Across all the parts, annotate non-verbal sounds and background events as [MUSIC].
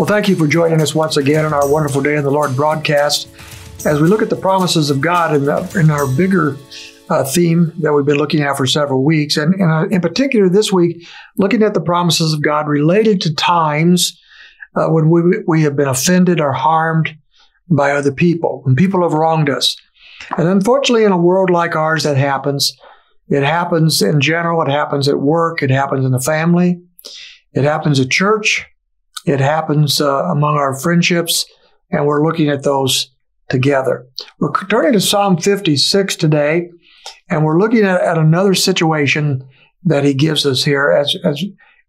Well, thank you for joining us once again on our wonderful Day in the Lord broadcast. As we look at the promises of God in, the, in our bigger uh, theme that we've been looking at for several weeks, and, and uh, in particular this week, looking at the promises of God related to times uh, when we, we have been offended or harmed by other people, when people have wronged us. And unfortunately, in a world like ours, that happens. It happens in general, it happens at work, it happens in the family, it happens at church, it happens uh, among our friendships, and we're looking at those together. We're turning to Psalm 56 today, and we're looking at, at another situation that he gives us here as, as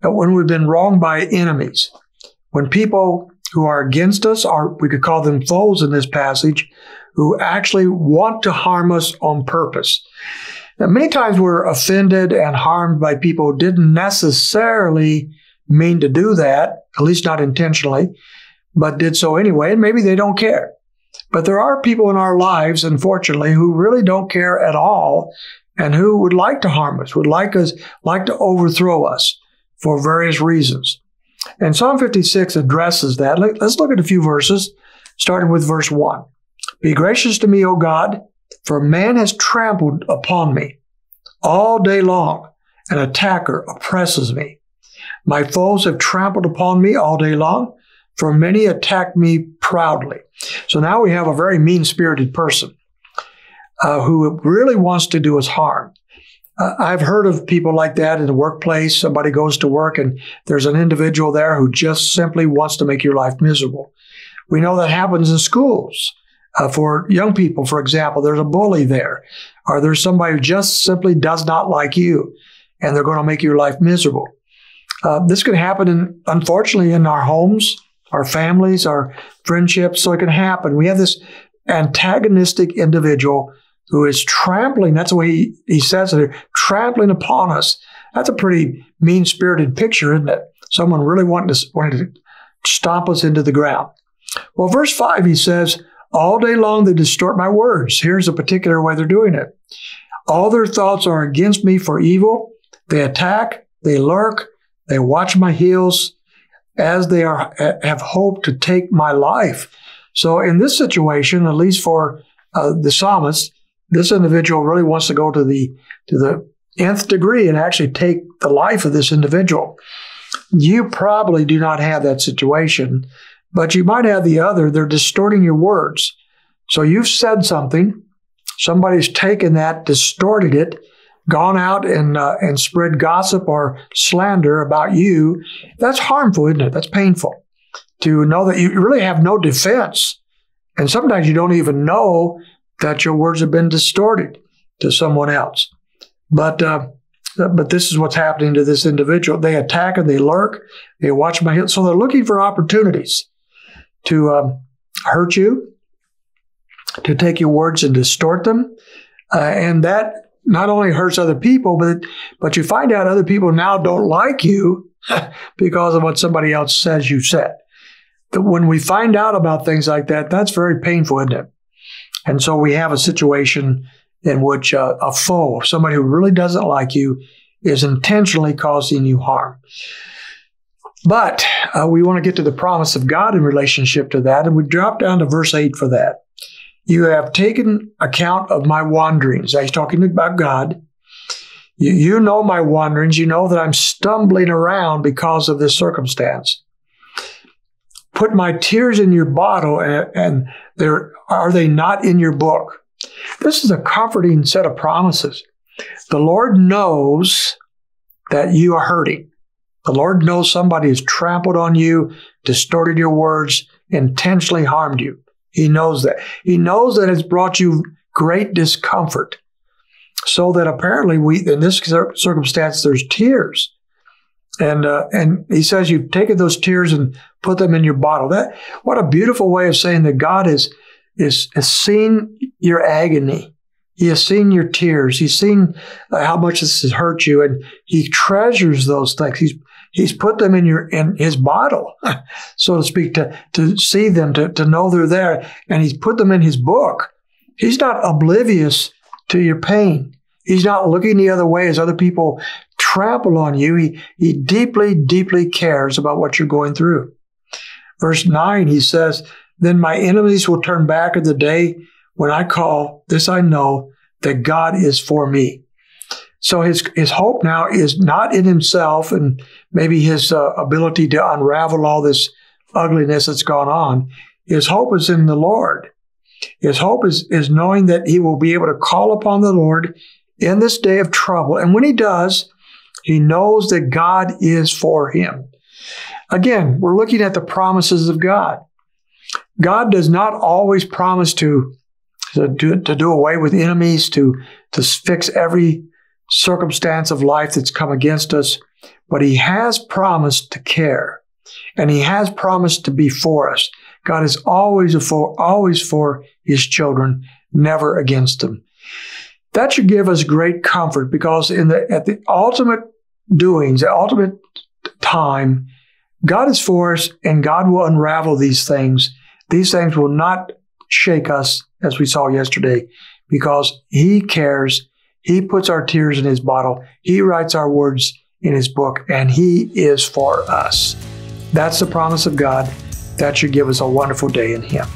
when we've been wronged by enemies. When people who are against us, are we could call them foes in this passage, who actually want to harm us on purpose. Now, many times we're offended and harmed by people who didn't necessarily mean to do that, at least not intentionally, but did so anyway, and maybe they don't care. But there are people in our lives, unfortunately, who really don't care at all and who would like to harm us, would like us, like to overthrow us for various reasons. And Psalm 56 addresses that. Let's look at a few verses, starting with verse 1. Be gracious to me, O God, for man has trampled upon me. All day long, an attacker oppresses me. My foes have trampled upon me all day long, for many attack me proudly. So now we have a very mean spirited person uh, who really wants to do us harm. Uh, I've heard of people like that in the workplace. Somebody goes to work and there's an individual there who just simply wants to make your life miserable. We know that happens in schools. Uh, for young people, for example, there's a bully there, or there's somebody who just simply does not like you, and they're going to make your life miserable. Uh, this could happen, in, unfortunately, in our homes, our families, our friendships. So it can happen. We have this antagonistic individual who is trampling. That's the way he, he says it, trampling upon us. That's a pretty mean spirited picture, isn't it? Someone really wanting to, wanting to stomp us into the ground. Well, verse 5, he says, all day long they distort my words. Here's a particular way they're doing it. All their thoughts are against me for evil. They attack, they lurk, they watch my heels as they are have hoped to take my life. So in this situation, at least for uh, the psalmist, this individual really wants to go to the to the nth degree and actually take the life of this individual. You probably do not have that situation but you might have the other. They're distorting your words. So you've said something, somebody's taken that, distorted it, gone out and uh, and spread gossip or slander about you. That's harmful, isn't it? That's painful to know that you really have no defense, and sometimes you don't even know that your words have been distorted to someone else. But uh, but this is what's happening to this individual. They attack and they lurk. They watch my heels. So they're looking for opportunities to um, hurt you, to take your words and distort them. Uh, and that not only hurts other people, but, but you find out other people now don't like you [LAUGHS] because of what somebody else says you said. That when we find out about things like that, that's very painful, isn't it? And so we have a situation in which uh, a foe, somebody who really doesn't like you, is intentionally causing you harm. But uh, we want to get to the promise of God in relationship to that, and we drop down to verse 8 for that. You have taken account of my wanderings. He's talking about God. You, you know my wanderings. You know that I'm stumbling around because of this circumstance. Put my tears in your bottle, and, and there are they not in your book? This is a comforting set of promises. The Lord knows that you are hurting. The Lord knows somebody has trampled on you, distorted your words, intentionally harmed you. He knows that. He knows that it's brought you great discomfort. So that apparently we, in this circumstance, there's tears. And, uh, and he says you've taken those tears and put them in your bottle. That, what a beautiful way of saying that God is, is, has seen your agony. He has seen your tears. He's seen how much this has hurt you, and he treasures those things. He's He's put them in your in his bottle, [LAUGHS] so to speak, to to see them, to to know they're there, and he's put them in his book. He's not oblivious to your pain. He's not looking the other way as other people trample on you. He he deeply, deeply cares about what you're going through. Verse 9, he says, Then my enemies will turn back at the day when I call, this I know, that God is for me. So his, his hope now is not in himself and maybe his uh, ability to unravel all this ugliness that's gone on. His hope is in the Lord. His hope is, is knowing that he will be able to call upon the Lord in this day of trouble. And when he does, he knows that God is for him. Again, we're looking at the promises of God. God does not always promise to, to, do, to do away with enemies, to, to fix every circumstance of life that's come against us, but he has promised to care and he has promised to be for us. God is always for, always for his children, never against them. That should give us great comfort because in the, at the ultimate doings, the ultimate time, God is for us and God will unravel these things. These things will not shake us as we saw yesterday because he cares. He puts our tears in his bottle. He writes our words in his book and he is for us. That's the promise of God. That should give us a wonderful day in him.